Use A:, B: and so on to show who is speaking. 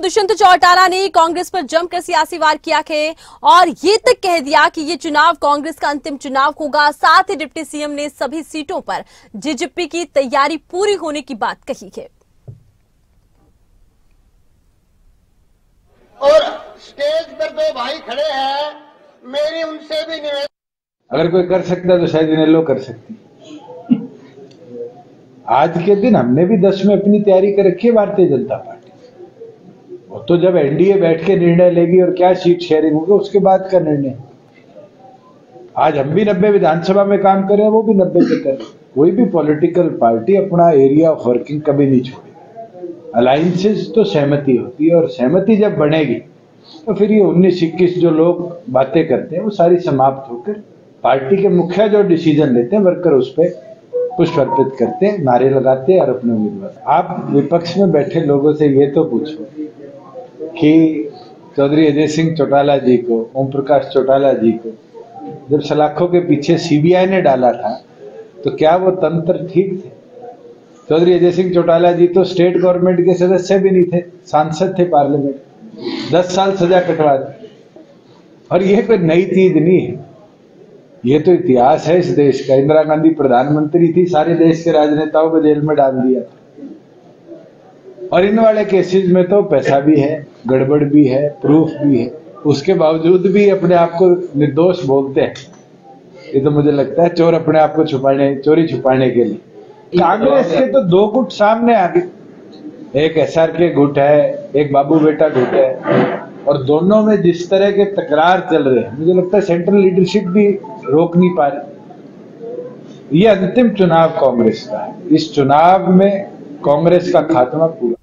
A: दुष्यंत चौटाला ने कांग्रेस पर जमकर सियासी वार किया है और ये तक कह दिया कि ये चुनाव कांग्रेस का अंतिम चुनाव होगा। साथ ही डिप्टी सीएम ने सभी सीटों पर जेजेपी की तैयारी पूरी होने की बात कही है
B: और स्टेज पर दो भाई खड़े हैं मेरी उनसे भी निवेदन
C: अगर कोई कर सकता तो शायद इनेलो कर सकती। आज के दिन हमने भी दस में अपनी तैयारी कर रखी है भारतीय जनता पार्टी। तो जब एनडीए बैठ के निर्णय लेगी और क्या सीट शेयरिंग होगी, उसके बाद का निर्णय। आज हम भी नब्बे विधानसभा में काम कर वो भी नब्बे पे कर कोई भी पॉलिटिकल पार्टी अपना एरिया ऑफ़ वर्किंग कभी नहीं छोड़ेगी। अलायंसेस तो सहमति होती है और सहमति जब बनेगी तो फिर ये उन्नीस, इक्कीस जो लोग बातें करते हैं, वो सारी समाप्त होकर पार्टी के मुखिया जो डिसीज़न लेते हैं वर्कर उस पर पुष्प अर्पित करते हैं, नारे लगाते हैं और अपने उम्मीदवार। आप विपक्ष में बैठे लोगों से ये तो पूछो कि चौधरी अजय सिंह चौटाला जी को ओम प्रकाश चौटाला जी को, जब सलाखों के पीछे सीबीआई ने डाला था तो क्या वो तंत्र ठीक थे? चौधरी अजय सिंह चौटाला जी तो स्टेट गवर्नमेंट के सदस्य भी नहीं थे, सांसद थे पार्लियामेंट। दस साल सजा कटवा दी। और यह कोई नई चीज़ नहीं है। ये तो इतिहास है इस देश का। इंदिरा गांधी प्रधानमंत्री थी, सारे देश के राजनेताओं को जेल में डाल दिया और इन वाले केसेस में तो पैसा भी है, गड़बड़ भी है प्रूफ भी है। उसके बावजूद भी अपने आप को निर्दोष बोलते हैं। ये तो मुझे लगता है चोर अपने आप को छुपाने, चोरी छुपाने के लिए। कांग्रेस के तो दो गुट सामने आ गए। एक एस आर के गुट है, एक बाबू बेटा गुट है। और दोनों में जिस तरह के तकरार चल रहे हैं, मुझे लगता है सेंट्रल लीडरशिप भी रोक नहीं पा रही। ये अंतिम चुनाव कांग्रेस का है। इस चुनाव में कांग्रेस का खात्मा पूरा